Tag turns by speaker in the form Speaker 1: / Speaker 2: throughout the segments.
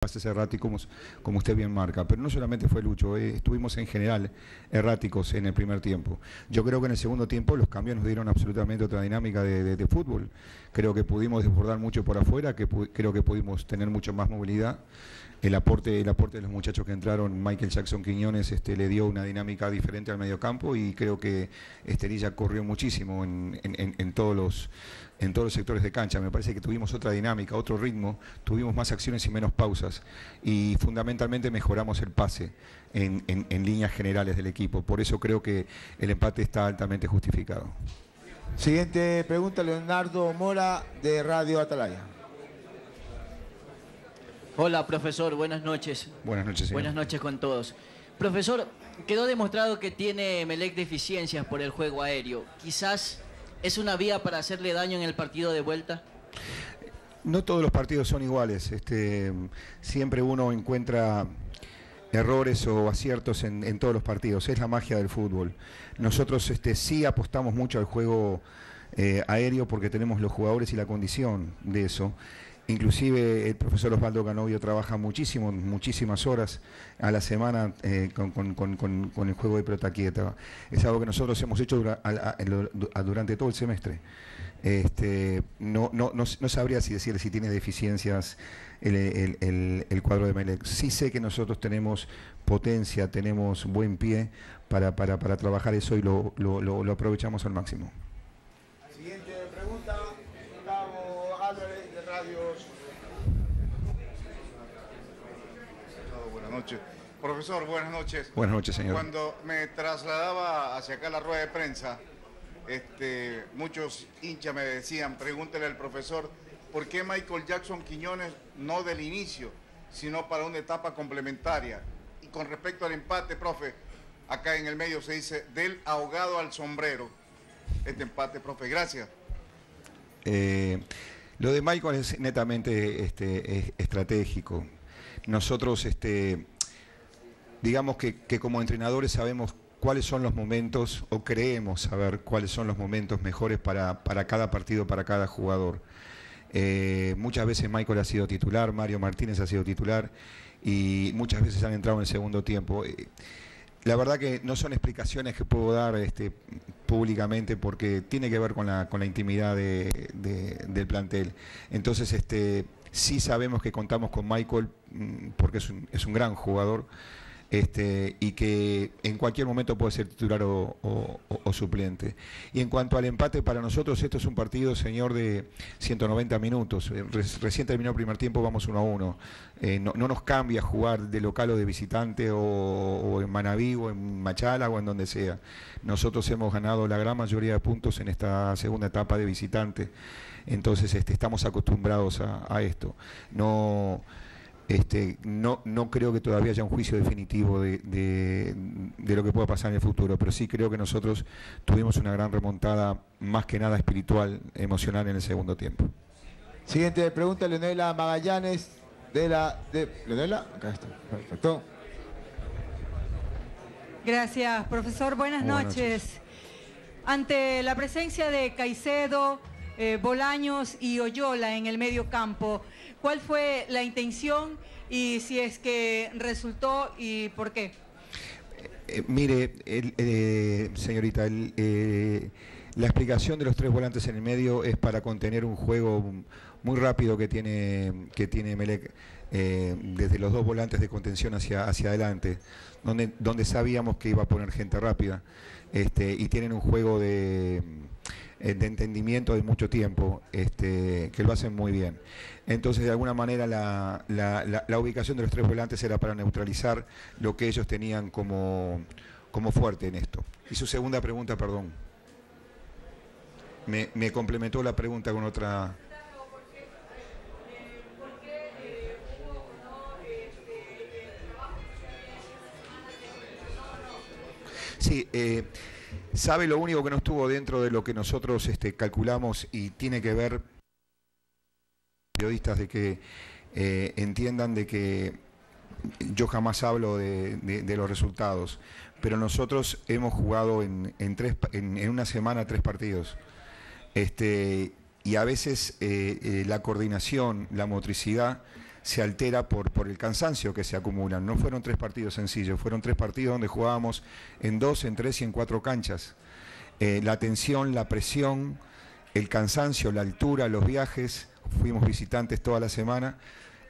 Speaker 1: pases erráticos, como usted bien marca. Pero no solamente fue Lucho, eh, estuvimos en general erráticos en el primer tiempo. Yo creo que en el segundo tiempo los cambios nos dieron absolutamente otra dinámica de, fútbol. Creo que pudimos desbordar mucho por afuera, que creo que pudimos tener mucho más movilidad el aporte, el aporte de los muchachos que entraron, Michael Jackson Quiñones, este, le dio una dinámica diferente al mediocampo y creo que Esterilla corrió muchísimo en, todos los, en todos los sectores de cancha. Me parece que tuvimos otra dinámica, otro ritmo, tuvimos más acciones y menos pausas y fundamentalmente mejoramos el pase en, en líneas generales del equipo. Por eso creo que el empate está altamente justificado.
Speaker 2: Siguiente pregunta, Leonardo Mora de Radio Atalaya.
Speaker 3: Hola, profesor, buenas noches.
Speaker 1: Buenas noches, señor.
Speaker 3: Buenas noches con todos. Profesor, quedó demostrado que tiene Melec deficiencias por el juego aéreo. Quizás es una vía para hacerle daño en el partido de vuelta.
Speaker 1: No todos los partidos son iguales. Este, siempre uno encuentra errores o aciertos en, todos los partidos. Es la magia del fútbol. Nosotros este, sí apostamos mucho al juego eh, aéreo porque tenemos los jugadores y la condición de eso. Inclusive el profesor Osvaldo Canovio trabaja muchísimo, muchísimas horas a la semana eh, con, el juego de pelota quieta. Es algo que nosotros hemos hecho durante todo el semestre. Este, no, sabría si decirle si tiene deficiencias el, cuadro de Melec. Sí sé que nosotros tenemos potencia, tenemos buen pie para, trabajar eso y lo aprovechamos al máximo.
Speaker 4: Profesor, buenas noches.
Speaker 1: Buenas noches, señor.
Speaker 4: Cuando me trasladaba hacia acá la rueda de prensa, este, muchos hinchas me decían, pregúntele al profesor, ¿por qué Michael Jackson Quiñones no del inicio, sino para una etapa complementaria? Y con respecto al empate, profe, acá en el medio se dice del ahogado al sombrero. Este empate, profe, gracias.
Speaker 1: Eh, lo de Michael es netamente este, estratégico. Nosotros este, digamos que, como entrenadores sabemos cuáles son los momentos, o creemos saber cuáles son los momentos mejores para, cada partido, para cada jugador. Eh, muchas veces Michael ha sido titular, Mario Martínez ha sido titular y muchas veces han entrado en el segundo tiempo. Eh, la verdad que no son explicaciones que puedo dar este, públicamente porque tiene que ver con la, con la intimidad del plantel. Entonces, este, sí sabemos que contamos con Michael mm, porque es un, es un gran jugador este, y que en cualquier momento puede ser titular o, suplente. Y en cuanto al empate, para nosotros esto es un partido, señor, de 190 minutos. Eh, recién terminó el primer tiempo, vamos uno a uno. Eh, no, nos cambia jugar de local o de visitante o, en Manaví o en Machala o en donde sea. Nosotros hemos ganado la gran mayoría de puntos en esta segunda etapa de visitante. Entonces este, estamos acostumbrados a, a esto. No este, no, no creo que todavía haya un juicio definitivo de, lo que pueda pasar en el futuro, pero sí creo que nosotros tuvimos una gran remontada, más que nada espiritual, emocional en el segundo tiempo.
Speaker 2: Siguiente pregunta, Leonela Magallanes, de la... De, ¿Leonela? Acá está, perfecto.
Speaker 5: Gracias, profesor. Buenas, noches. Ante la presencia de Caicedo, eh, Bolaños y Oyola en el medio campo, ¿Cuál fue la intención y si es que resultó y por qué?
Speaker 1: Eh, mire, eh, señorita, eh, la explicación de los tres volantes en el medio es para contener un juego muy rápido que tiene, que tiene Melec desde los dos volantes de contención hacia, hacia adelante, donde, donde sabíamos que iba a poner gente rápida. Este, y tienen un juego de eh, de entendimiento de mucho tiempo, este, que lo hacen muy bien. Entonces, de alguna manera, la, la, ubicación de los tres volantes era para neutralizar lo que ellos tenían como, como fuerte en esto. Y su segunda pregunta, perdón. Me, me complementó la pregunta con otra... Sí, eh, sabe lo único que no estuvo dentro de lo que nosotros este, calculamos y tiene que ver periodistas de que eh, entiendan de que yo jamás hablo de, los resultados, pero nosotros hemos jugado en, tres, en, una semana tres partidos. Este, y a veces eh, eh, la coordinación, la motricidad se altera por, por el cansancio que se acumulan. No fueron tres partidos sencillos, fueron tres partidos donde jugábamos en dos, en tres y en cuatro canchas. Eh, la tensión, la presión, el cansancio, la altura, los viajes, fuimos visitantes toda la semana,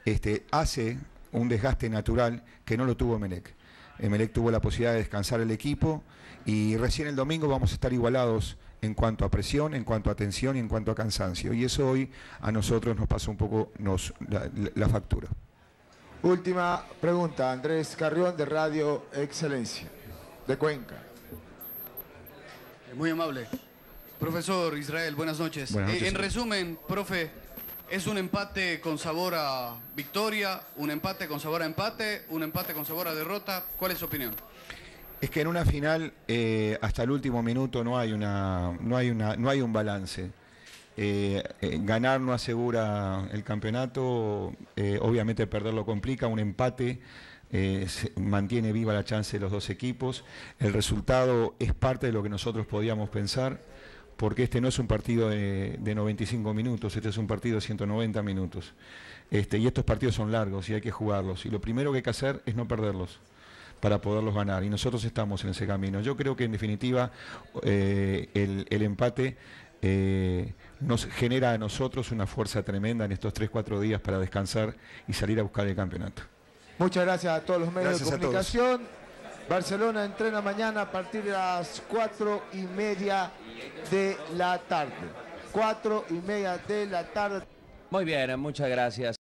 Speaker 1: este, hace un desgaste natural que no lo tuvo Emelec. Emelec tuvo la posibilidad de descansar el equipo y recién el domingo vamos a estar igualados en cuanto a presión, en cuanto a tensión y en cuanto a cansancio. Y eso hoy a nosotros nos pasa un poco nos, la, la factura.
Speaker 2: Última pregunta, Andrés Carrión de Radio Excelencia, de Cuenca.
Speaker 6: Muy amable. Profesor Israel, buenas noches.
Speaker 1: Buenas noches,
Speaker 6: Eh, en resumen, profe, ¿es un empate con sabor a victoria, un empate con sabor a empate, un empate con sabor a derrota? ¿Cuál es su opinión?
Speaker 1: Es que en una final, eh, hasta el último minuto, no hay, un balance. Eh, eh, ganar no asegura el campeonato, obviamente perderlo complica, un empate se- mantiene viva la chance de los dos equipos. El resultado es parte de lo que nosotros podíamos pensar, porque este no es un partido de, de 95 minutos, este es un partido de 190 minutos. Este, y estos partidos son largos y hay que jugarlos. Y lo primero que hay que hacer es no perderlos para poderlos ganar. Y nosotros estamos en ese camino. Yo creo que en definitiva eh, el, el empate eh, nos genera a nosotros una fuerza tremenda en estos 3-4 días para descansar y salir a buscar el campeonato.
Speaker 2: Muchas gracias a todos los medios
Speaker 1: Gracias
Speaker 2: de comunicación. Barcelona entrena mañana a partir de las cuatro y media de la tarde. Cuatro y media de la tarde.
Speaker 7: Muy bien, muchas gracias.